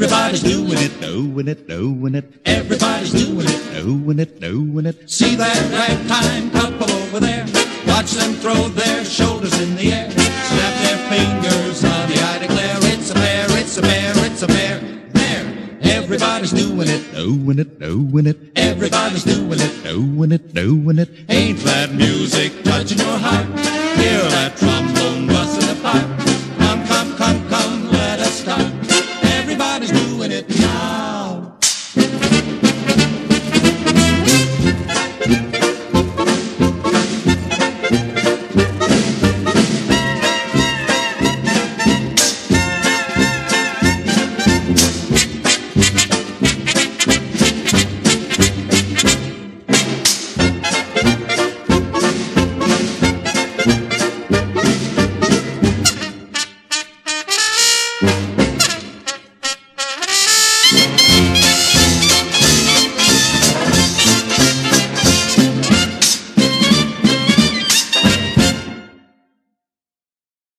Everybody's doing it, doing it, doing it. Everybody's doing it, doing it, doing it. See that ragtime couple over there? Watch them throw their shoulders in the air. Snap their fingers, honey, I declare it's a bear, it's a bear, it's a bear. There, everybody's doing it, doing it, doing it. Everybody's doing it, doing it, doing it. Ain't that music touching your heart? it now. thank mm -hmm. you